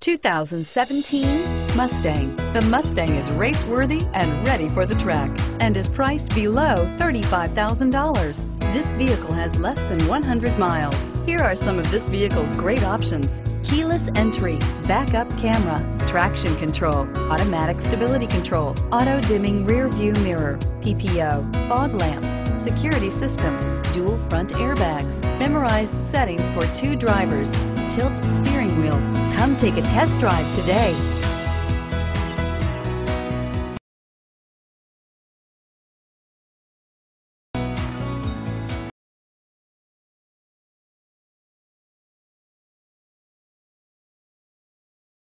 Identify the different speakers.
Speaker 1: 2017 Mustang. The Mustang is race-worthy and ready for the track and is priced below $35,000. This vehicle has less than 100 miles. Here are some of this vehicle's great options. Keyless entry, backup camera, traction control, automatic stability control, auto-dimming rear view mirror, PPO, fog lamps, security system, dual front airbags, memorized settings for two drivers, tilt steering take a test drive today.